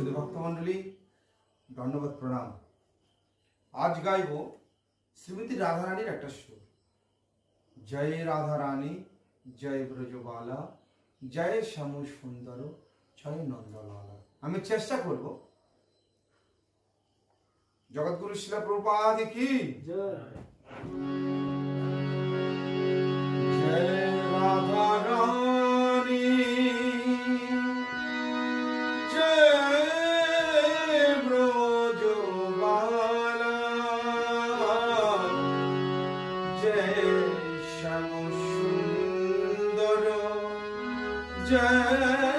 শুধু ভক্তমণ্ডলী ধন্যবাদ প্রণাম। আজ গাইব শ্রীমতী রাধারানীর একটা সুর। জয় রাধারানী, জয় ব্রজবালা, জয় শ্যাম সুন্দর, জয় নন্দলালা। আমি চেষ্টা করব। জগৎগুরু শিলা প্রপাদ কি? জয়। জয়